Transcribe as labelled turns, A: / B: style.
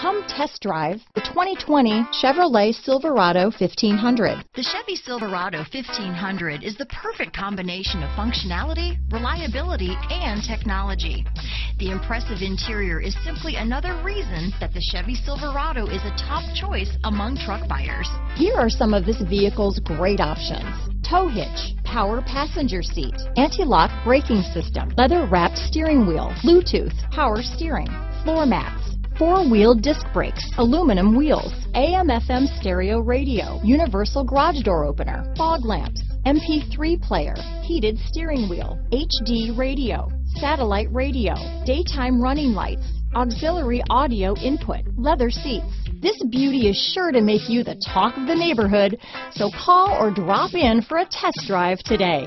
A: Come test drive the 2020 Chevrolet Silverado 1500.
B: The Chevy Silverado 1500 is the perfect combination of functionality, reliability, and technology. The impressive interior is simply another reason that the Chevy Silverado is a top choice among truck buyers.
A: Here are some of this vehicle's great options. Tow hitch, power passenger seat, anti-lock braking system, leather wrapped steering wheel, Bluetooth, power steering, floor mats, four-wheel disc brakes, aluminum wheels, AM FM stereo radio, universal garage door opener, fog lamps, MP3 player, heated steering wheel, HD radio, satellite radio, daytime running lights, auxiliary audio input, leather seats. This beauty is sure to make you the talk of the neighborhood, so call or drop in for a test drive today.